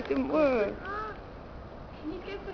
it didn't work.